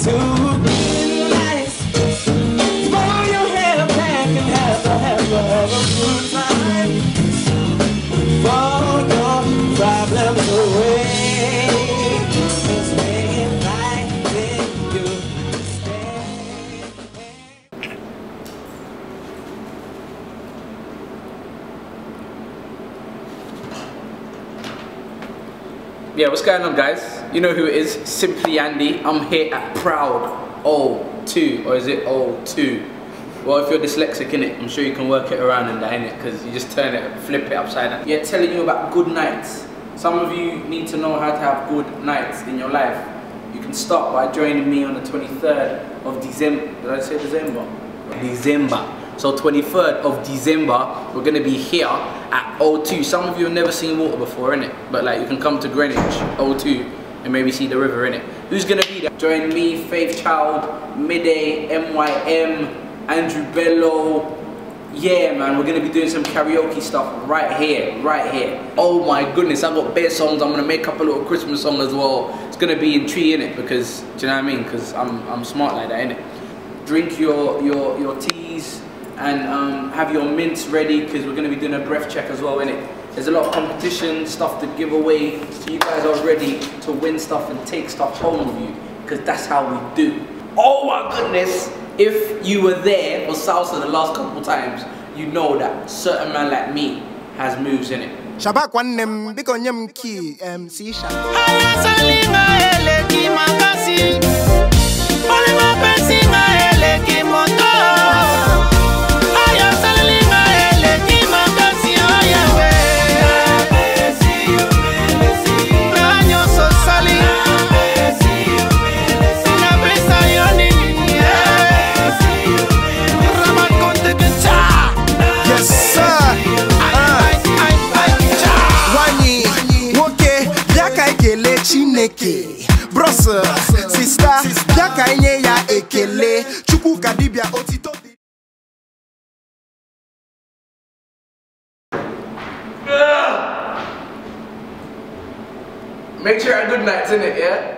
Yeah, what's going on, guys? You know who it is? Simply Andy. I'm here at Proud O2, or is it O2? Well, if you're dyslexic in it, I'm sure you can work it around in that, innit? Because you just turn it, flip it upside down. Yeah, telling you about good nights. Some of you need to know how to have good nights in your life. You can start by joining me on the 23rd of December. Did I say December? December. So 23rd of December, we're gonna be here at O2. Some of you have never seen water before, innit? But like you can come to Greenwich, O2, and maybe see the river, in it. Who's gonna be there? Join me, Faith Child, Midday, MYM, Andrew Bello. Yeah, man, we're gonna be doing some karaoke stuff right here, right here. Oh my goodness, I've got bear songs. I'm gonna make up a little Christmas song as well. It's gonna be in tree, innit? Because, do you know what I mean? Because I'm, I'm smart like that, innit? Drink your, your, your teas and um, have your mints ready because we're to be doing a breath check as well in it. There's a lot of competition, stuff to give away, so you guys are ready to win stuff and take stuff home with you because that's how we do. Oh my goodness! If you were there for salsa the last couple times, you know that certain man like me has moves in it. Shabak nwanne m biko nye m kii em C sharp. Bros sista ka ya ekele. Chukwu ka dibịa otito dị. Make sure I good nights in it, yeah?